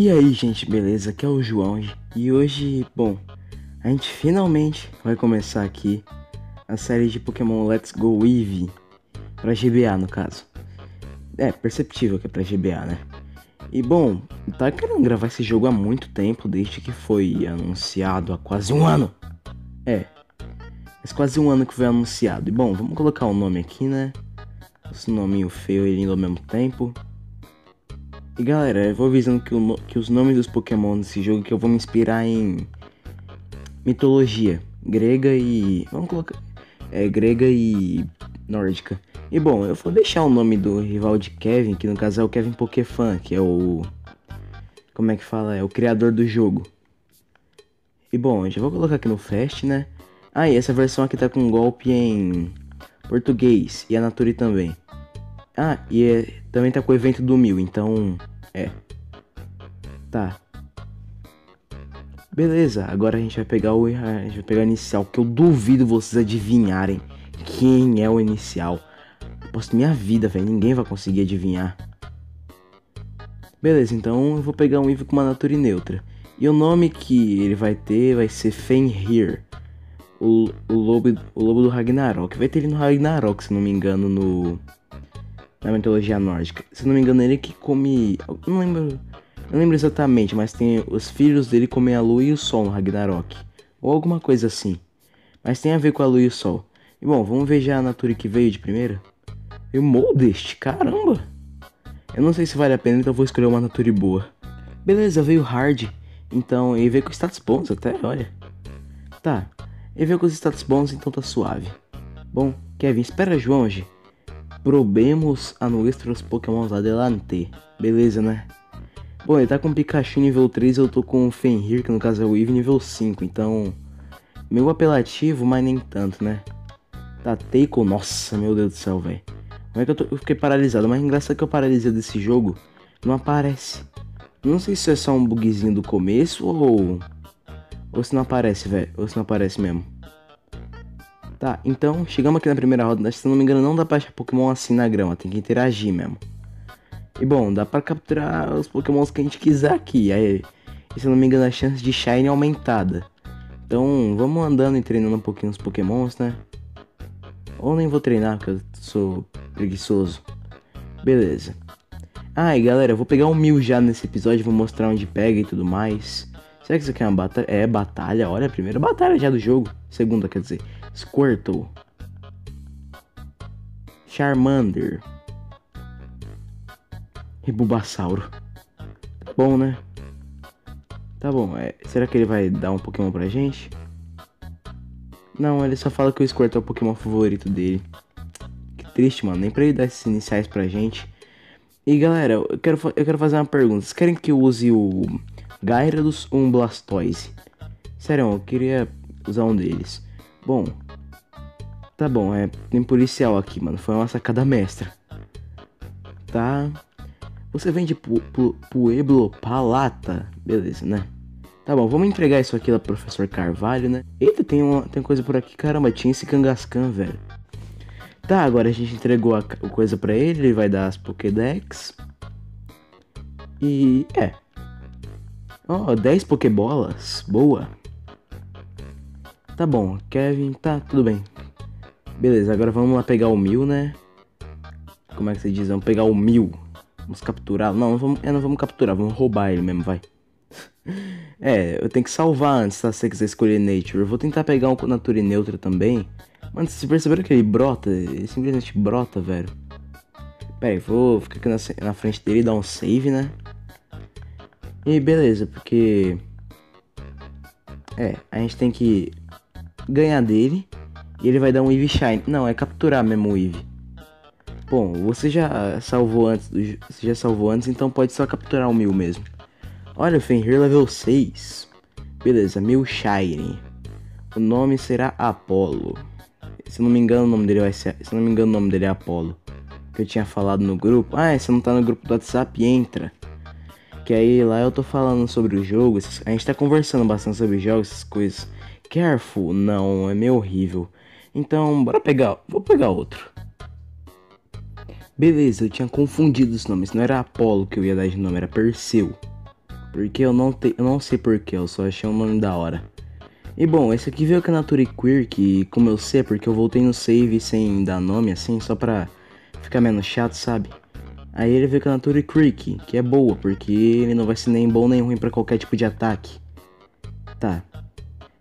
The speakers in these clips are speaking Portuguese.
E aí, gente, beleza? Aqui é o João e hoje, bom, a gente finalmente vai começar aqui a série de Pokémon Let's Go Eevee para GBA, no caso. É perceptível que é para GBA, né? E bom, tá querendo gravar esse jogo há muito tempo, desde que foi anunciado há quase um ano. É, faz quase um ano que foi anunciado. E bom, vamos colocar o nome aqui, né? Esse nominho feio e lindo ao mesmo tempo. E galera, eu vou avisando que, o, que os nomes dos Pokémon desse jogo que eu vou me inspirar em mitologia grega e. Vamos colocar. É, grega e nórdica. E bom, eu vou deixar o nome do rival de Kevin, que no caso é o Kevin Pokéfan, que é o. Como é que fala? É o criador do jogo. E bom, já vou colocar aqui no Fast, né? Ah, e essa versão aqui tá com golpe em português e a Nature também. Ah, e é, também tá com o evento do mil, então. É. Tá. Beleza, agora a gente vai pegar o. A gente vai pegar o inicial, que eu duvido vocês adivinharem quem é o inicial. Posso minha vida, velho. Ninguém vai conseguir adivinhar. Beleza, então eu vou pegar um Eevee com uma nature neutra. E o nome que ele vai ter vai ser Fenrir. O, o, lobo, o lobo do Ragnarok. Vai ter ele no Ragnarok, se não me engano, no. Na mitologia nórdica. Se não me engano, ele que come. Eu não lembro. Não lembro exatamente, mas tem. Os filhos dele comem a lua e o sol no Ragnarok. Ou alguma coisa assim. Mas tem a ver com a lua e o sol. E bom, vamos ver já a Nature que veio de primeira. E o Moldest, caramba! Eu não sei se vale a pena, então vou escolher uma Nature boa. Beleza, veio Hard. Então, ele veio com status bons até, olha. Tá, ele veio com os status bons, então tá suave. Bom, Kevin, espera João hoje. Probemos a nuestros Pokémon adelante. Beleza, né? Bom, ele tá com Pikachu nível 3, eu tô com Fenrir, que no caso é o Eve nível 5, então... Meio apelativo, mas nem tanto, né? Tá, Teiko, nossa, meu Deus do céu, velho. Como é que eu, tô, eu fiquei paralisado? Mas engraçado que eu paralisei desse jogo não aparece. Não sei se é só um bugzinho do começo ou. Ou se não aparece, velho. Ou se não aparece mesmo. Tá, então chegamos aqui na primeira roda. Se não me engano, não dá pra achar Pokémon assim na grama. Tem que interagir mesmo. E bom, dá pra capturar os Pokémons que a gente quiser aqui. Aí, se não me engano, a chance de Shine é aumentada. Então vamos andando e treinando um pouquinho os Pokémons, né? Ou nem vou treinar, porque eu sou preguiçoso. Beleza. Ah, galera, eu vou pegar um mil já nesse episódio, vou mostrar onde pega e tudo mais. Será que isso aqui é uma batalha? É, batalha. Olha, a primeira batalha já do jogo. Segunda, quer dizer. Squirtle. Charmander. E Bulbasauro. Tá bom, né? Tá bom, é, será que ele vai dar um Pokémon pra gente? Não, ele só fala que o Squirtle é o Pokémon favorito dele. Que triste, mano. Nem pra ele dar esses iniciais pra gente. E galera, eu quero, eu quero fazer uma pergunta. Vocês querem que eu use o Gyarados ou um Blastoise? Sério, eu queria usar um deles. Bom, tá bom, é. Tem policial aqui, mano. Foi uma sacada mestra. Tá. Você vem de Pu Pu Pueblo Palata. Beleza, né? Tá bom, vamos entregar isso aqui lá pro professor Carvalho, né? Eita, tem, uma, tem coisa por aqui. Caramba, tinha esse Kangaskhan, velho. Tá, agora a gente entregou a coisa pra ele. Ele vai dar as Pokédex. E... é. Oh, 10 Pokébolas. Boa. Tá bom, Kevin, tá, tudo bem. Beleza, agora vamos lá pegar o mil, né? Como é que você diz? Vamos pegar o mil. Vamos capturar. Não, não vamos, é, não vamos capturar, vamos roubar ele mesmo, vai. É, eu tenho que salvar antes, tá? Se você quiser escolher Nature. Eu vou tentar pegar um Nature Neutra também. Mano, vocês perceberam que ele brota? Ele simplesmente brota, velho. Pera aí, vou ficar aqui na, na frente dele e dar um save, né? E beleza, porque... É, a gente tem que ganhar dele. E ele vai dar um Eevee Shine. Não, é capturar mesmo o Eevee. Bom, você já salvou antes, você já salvou antes, então pode só capturar o mil mesmo. Olha, Fenrir level 6. Beleza, Milshire. O nome será Apollo. Se não me engano, o nome dele vai ser. Se não me engano, o nome dele é Apollo. Que eu tinha falado no grupo. Ah, você não tá no grupo do WhatsApp? Entra. Que aí lá eu tô falando sobre o jogo. A gente tá conversando bastante sobre jogos, essas coisas. Careful, não, é meio horrível. Então, bora pegar. Vou pegar outro. Beleza, eu tinha confundido os nomes. Não era Apollo que eu ia dar de nome, era Perseu. Porque eu não, te, eu não sei porquê, eu só achei um nome da hora. E bom, esse aqui veio com a Nature Queer, que como eu sei, porque eu voltei no save sem dar nome assim, só pra ficar menos chato, sabe? Aí ele veio com a Nature Creek, que é boa, porque ele não vai ser nem bom nem ruim para qualquer tipo de ataque. Tá.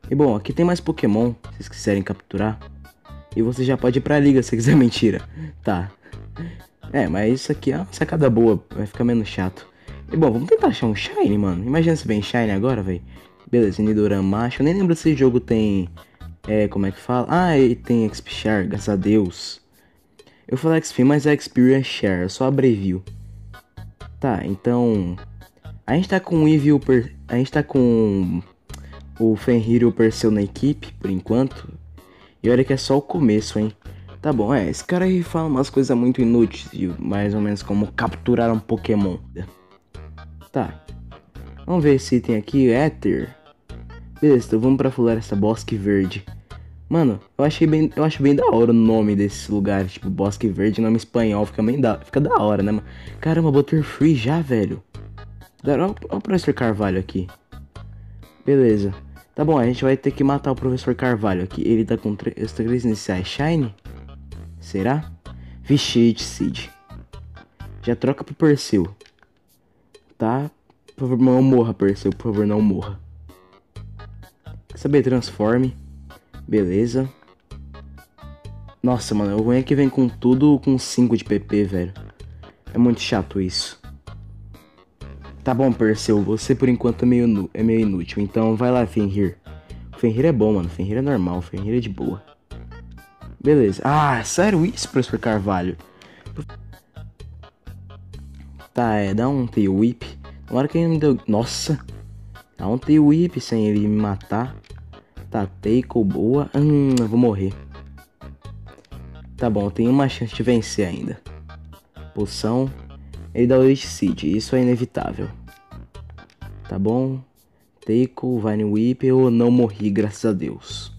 E bom, aqui tem mais Pokémon, se vocês quiserem capturar. E você já pode ir pra liga se quiser mentira. Tá. É, mas isso aqui é uma sacada boa, vai ficar menos chato. E bom, vamos tentar achar um Shine, mano. Imagina se vem Shine agora, velho. Beleza, Nidoran macho. Eu nem lembro se esse jogo tem... É, como é que fala? Ah, ele tem XP Share, graças a Deus. Eu falo XP, mas é Experience Share, eu só abrevio. Tá, então... A gente tá com o Evil per... A gente tá com o Fenrir e o Perseu na equipe, por enquanto. E olha que é só o começo, hein? Tá bom, é, esse cara aí fala umas coisas muito inúteis, mais ou menos como capturar um Pokémon. Tá. Vamos ver se tem aqui Ether. Beleza, então vamos pra Floresta Bosque Verde. Mano, eu achei bem, eu acho bem da hora o nome desses lugares, tipo Bosque Verde, nome espanhol, fica bem da, fica da hora, né, mano? Caramba, Butterfree já, velho. Olha o professor Carvalho aqui. Beleza. Tá bom, a gente vai ter que matar o professor Carvalho aqui. Ele tá com três iniciais. Shine? Será? Vixe, Seed. Já troca pro Perseu. Tá? Por favor, não morra, Perseu. Por favor, não morra. Quer saber? Transforme. Beleza. Nossa, mano, o ruim é que vem com tudo com 5 de PP, velho. É muito chato isso. Tá bom, Perseu, você por enquanto é meio, é meio inútil, então vai lá, Fenrir. Fenrir é bom, mano. Fenrir é normal, Fenrir é de boa. Beleza. Ah, sério isso, professor Carvalho? Tá, é, dá um tail whip. Hora que ele me deu... Nossa! Dá um tail whip sem ele me matar. Tá, Taiko, boa. Hum, eu vou morrer. Tá bom, tem uma chance de vencer ainda. Poção. Ele dá o Seed, isso é inevitável. Tá bom? Taiko, Vine Whip, eu não morri, graças a Deus.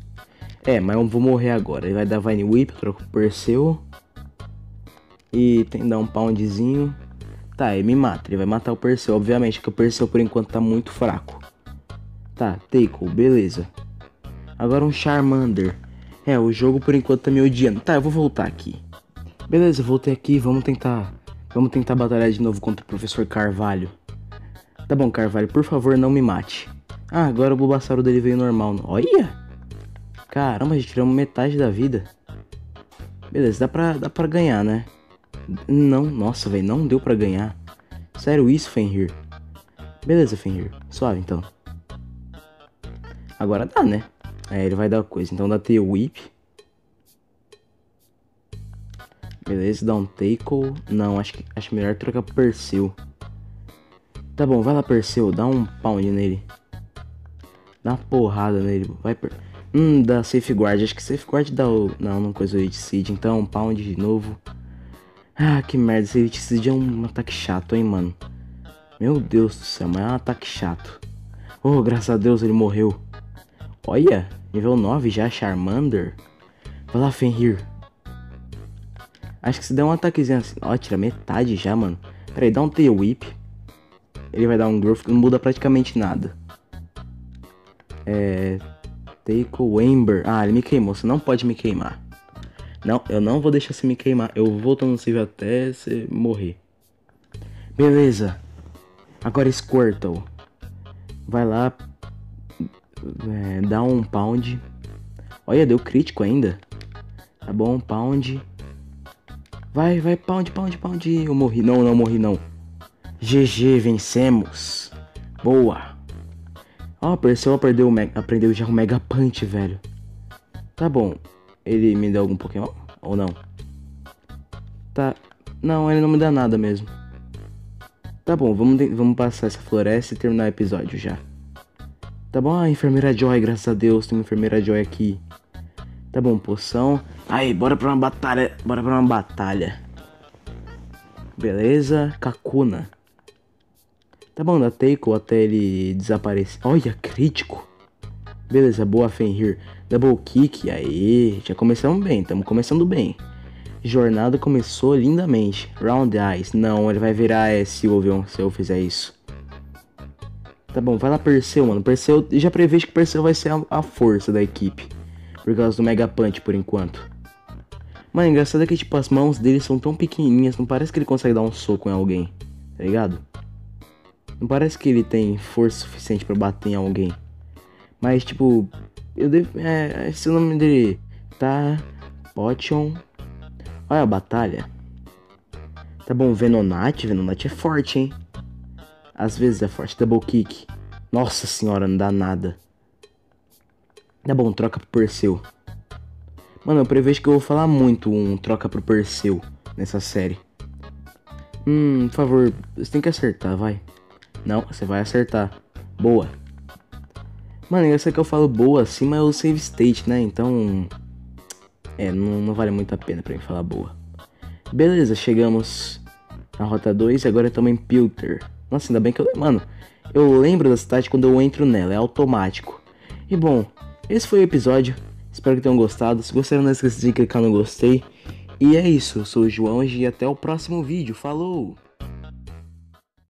É, mas eu vou morrer agora. Ele vai dar Vine Whip, eu troco o Perseu. E tem que dar um poundzinho. Tá, ele me mata. Ele vai matar o Perseu, obviamente, que o Perseu por enquanto tá muito fraco. Tá, Taiko, beleza. Agora um Charmander. É, o jogo por enquanto tá me odiando. Tá, eu vou voltar aqui. Beleza, voltei aqui. Vamos tentar. Vamos tentar batalhar de novo contra o professor Carvalho. Tá bom, Carvalho, por favor, não me mate. Ah, agora o Bulbasauro dele veio normal. Olha! Caramba, gente tiramos metade da vida. Beleza, dá pra, dá pra ganhar, né? Não, nossa, velho, não deu pra ganhar. Sério isso, Fenrir? Beleza, Fenrir. Suave, então. Agora dá, né? É, ele vai dar coisa. Então dá Tail Whip. Beleza, dá um Tackle. Não, acho, que, acho melhor trocar pro Perseu. Tá bom, vai lá, Perseu. Dá um pound nele. Dá uma porrada nele. Vai, per... Hum, dá Safeguard. Acho que Safeguard dá o... Não, não coisa o Elite Seed. Então, pound de novo. Ah, que merda. Esse Elite Seed é um ataque chato, hein, mano. Meu Deus do céu, mas é um ataque chato. Oh, graças a Deus ele morreu. Olha, nível 9 já, Charmander. Vai lá, Fenrir. Acho que se der um ataquezinho assim. Ó, tira metade já, mano. Pera aí, dá um Tail Whip. Ele vai dar um Growth que não muda praticamente nada. É. Take Ember. Ah, ele me queimou. Você não pode me queimar. Não, eu não vou deixar você me queimar. Eu vou voltando no save até você morrer. Beleza. Agora Squirtle. Vai lá, é, dá um pound. Olha, deu crítico ainda. Tá bom, pound. Vai, vai, pound, pound, pound. Eu morri. Não, não morri, não. GG, vencemos. Boa. Ó, oh, o mega, aprendeu já o Mega Punch, velho. Tá bom. Ele me deu algum Pokémon? Ou não? Tá. Não, ele não me dá nada mesmo. Tá bom, vamos, vamos passar essa floresta e terminar o episódio já. Tá bom? Ah, enfermeira Joy, graças a Deus, tem uma enfermeira Joy aqui. Tá bom, poção. Aí, bora pra uma batalha. Bora pra uma batalha. Beleza, Kakuna. Tá bom, da Teiko até ele desaparecer. Olha, crítico. Beleza, boa Fenrir. Double kick, aí. Já começamos bem, estamos começando bem. Jornada começou lindamente. Round Eyes. Não, ele vai virar Sylveon se eu fizer isso. Tá bom, vai lá Perseu, mano. Perseu, já prevejo que Perseu vai ser a, a, força da equipe. Por causa do Mega Punch, por enquanto. Mano, engraçado é que, tipo, as mãos dele são tão pequenininhas, não parece que ele consegue dar um soco em alguém, tá ligado? Não parece que ele tem força suficiente para bater em alguém. Mas, tipo, eu devo... É, esse é o nome dele... Tá... Potion... Olha a batalha. Tá bom, Venonat. Venonat é forte, hein? Às vezes é forte. Double Kick. Nossa senhora, não dá nada. Tá bom, troca pro Perseu. Mano, eu prevejo que eu vou falar muito um troca pro Perseu nessa série. Hum, por favor, você tem que acertar, vai. Não, você vai acertar. Boa. Mano, eu sei que eu falo boa assim, mas eu save state, né? Então. É, não, não vale muito a pena pra mim falar boa. Beleza, chegamos na rota 2 e agora estamos em Pilter. Nossa, ainda bem que eu. Mano, eu lembro da cidade quando eu entro nela, é automático. E bom, esse foi o episódio. Espero que tenham gostado. Se gostaram, não esqueça de clicar no gostei. E é isso, eu sou o João e até o próximo vídeo. Falou!